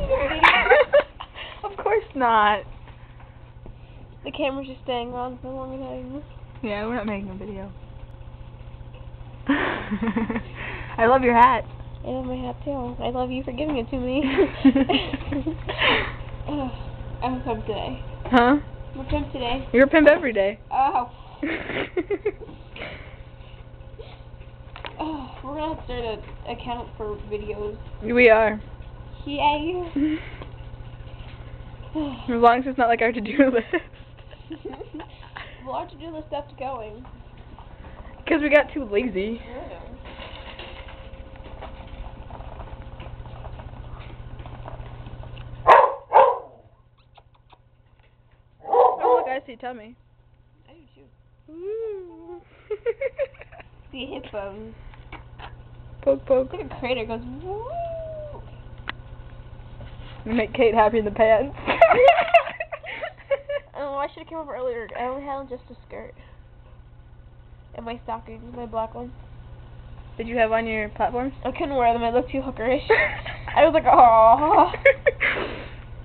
of course not. The camera's just staying on for longer than Yeah, we're not making a video. I love your hat. I love my hat too. I love you for giving it to me. I'm pimp today. Huh? I'm a pimp today. You're a pimp every day. Oh. Ugh, we're gonna have to start an account for videos. we are. Yay. As long as it's not like our to-do list. well, our to-do list stuff's going. Because we got too lazy. Oh, look, I see tummy. I do too. Ooh. See hippos. poke, poke. It's like a crater goes woo. Make Kate happy in the pants. Oh, I should have came over earlier. I only had on just a skirt. And my stockings, my black ones. Did you have on your platforms? I couldn't wear them. I looked too hookerish. I was like, oh.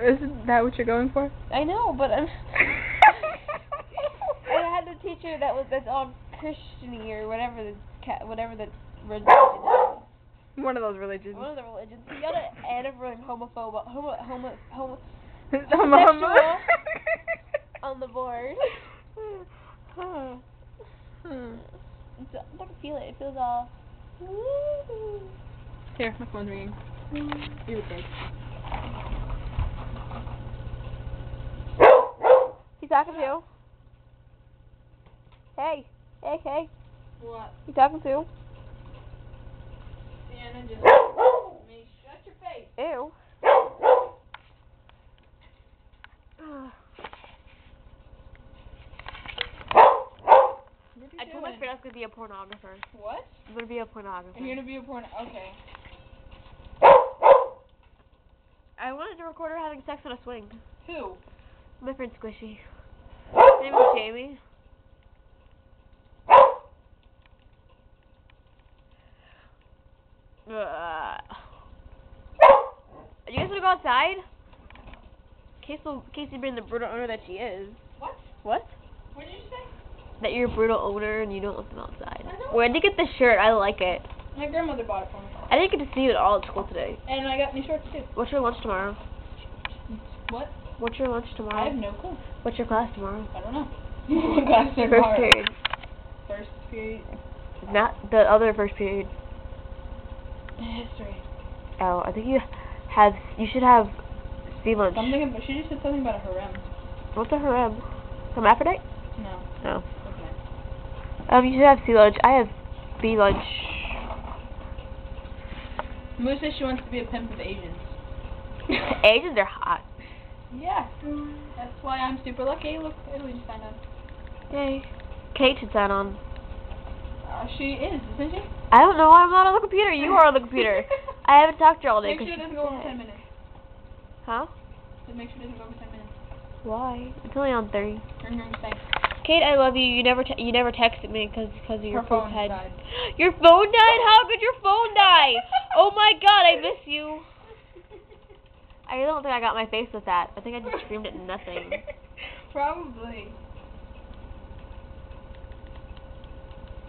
Isn't that what you're going for? I know, but I'm. I had a teacher that was that's all Christiany or whatever the ca- whatever the religion. One of those religions. One of the religions. He got an ad of being homophobe, homo, homo, homo hum. On the board. Huh. Hmm. It's, I can feel it. It feels all. Here, my phone's ringing. You would think. He's talking to. you. Hey, hey, hey. What? You talking to? Sienna just. Me, shut your face. Ew. I told my friend I was gonna be a pornographer. What? I'm gonna be a pornographer. You're gonna be a porn. Okay. I wanted to record her having sex on a swing. Who? My friend Squishy. Her name is Jamie. Ugh. Are you guys wanna go outside? Casey, Casey being the brutal owner that she is. What? What? What did you say? That you're a brutal owner and you don't let them outside. Where'd you get the shirt? I like it. My grandmother bought it for me. I didn't get to see you at all at school today. And I got new shorts too. What's your lunch tomorrow? What? What's your lunch tomorrow? I have no clue. What's your class tomorrow? I don't know. what class First tomorrow? period. First period. Not the other first period. History. Oh, I think you have. You should have sea lunch. Something about, she just said something about a harem. What's a harem? Hermaphrodite? No. No. Okay. Um, you should have sea lunch. I have bee lunch. Moose says she wants to be a pimp of Asians. Asians are hot. Yeah. That's why I'm super lucky. Look, Italy just signed on. Yay. Kate should sign on. Uh, she is, isn't she? I don't know. I'm not on the computer. You are on the computer. I haven't talked to her all day. Make sure it doesn't go over 10 minutes. Huh? Just make sure it doesn't go over 10 minutes. Why? It's only on three. Ring, ring, thanks. Kate, I love you. You never te- you never texted me because because of your Her phone head. died. Your phone died? How could your phone die? oh my god, I miss you. I don't think I got my face with that. I think I just screamed at nothing. Probably.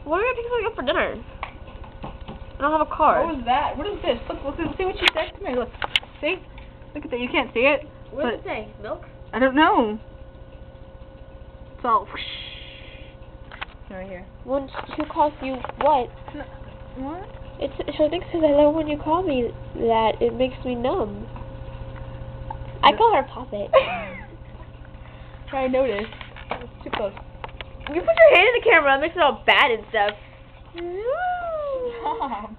What are we gonna pick something up for dinner? I don't have a card. What was that? What is this? Look, look, see what she said to me. Look. See? Look at that. You can't see it. what does it say? Milk? I don't know. It's all whoosh. Right here. When she calls you what? What? It's she thinks that I love when you call me that. It makes me numb. I call her puppet. Try to notice. It's too close. You put your hand in the camera, it makes it all bad and stuff. Stop.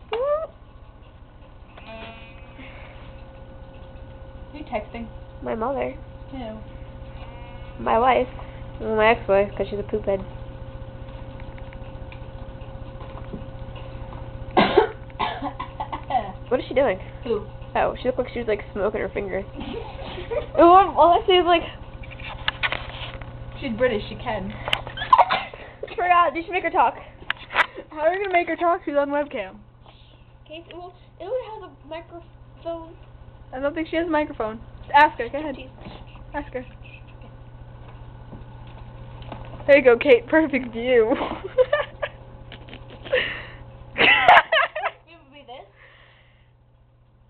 Are you texting? My mother, Ew. my wife, and my ex-wife, because she's a poop head. What is she doing? Who? Oh, she looked like she was like smoking her fingers. Oh, all all I see is like. She's British. She can. Forgot. You should make her talk. How are you gonna make her talk? She's on webcam. Case, well, it only have a microphone. I don't think she has a microphone. Ask her. Go ahead. Ask her. There you go, Kate. Perfect view. It would this.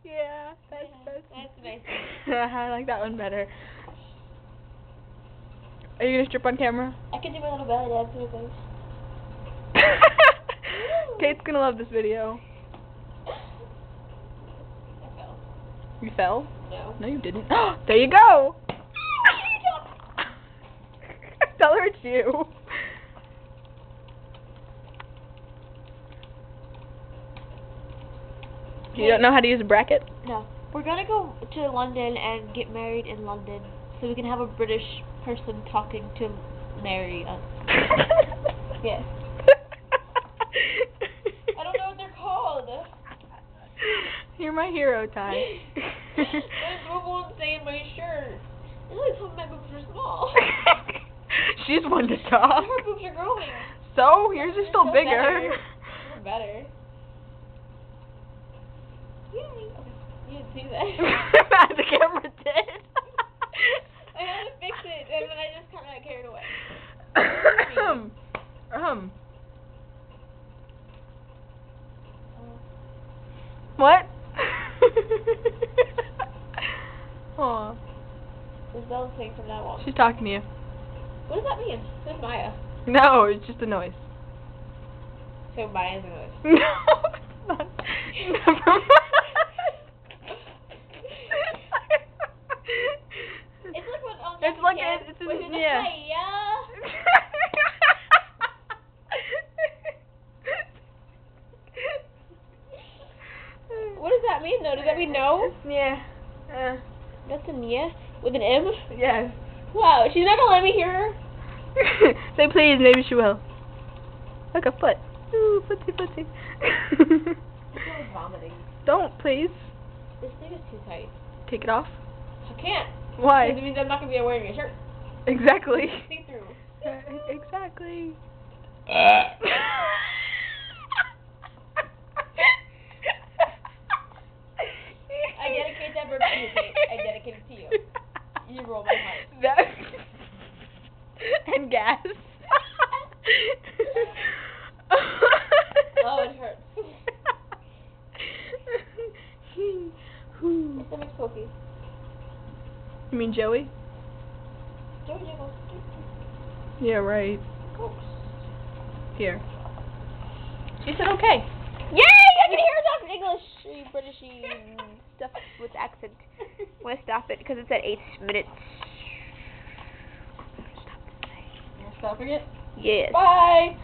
yeah, that's that's. that's nice. I like that one better. Are you gonna strip on camera? I can do my little belly dance. Kate's gonna love this video. Fell. You fell? No. No, you didn't. there you go. Tell her it's you. You don't know how to use a bracket? No. We're gonna go to London and get married in London, so we can have a British person talking to marry us. Yes. I don't know what they're called. You're my hero, Ty. my boob won't stay in my shirt. Like my boobs are small. She's one to talk. Her boobs are growing. So, yours is still bigger. Better. Better. You didn't see that. the camera did. I had to fix it, and then I just kind of got carried away. um, um, what? This thing from now on. she's talking to you. What does that mean? Who's Maya? No, it's just a noise. So Maya's a noise. No, it's not. Never mind. It's like when on It's like a- it's a- when yeah. yeah. What does that mean though? Does that mean no? Yeah. Uh, That's a yes with an M. yes. Wow, she's not gonna let me hear her. Say please, maybe she will. Look, a foot. Ooh, footy footsie. I'm vomiting. Don't, please. This thing is too tight. Take it off. I can't. Why? Because it means I'm not gonna be wearing a shirt. Exactly. See through. Uh, exactly. I dedicate that verse to you, Kate. I dedicate it to you. You roll my heart. That and gas. Oh, it hurts. My stomach's. You mean Joey? Joey Jiggles. Yeah, right. Here. She said okay. Yay! I can hear her talking English, Britishy stuff with accent. Want to stop it because it's at eight minutes. You're stopping it? Yes. Bye.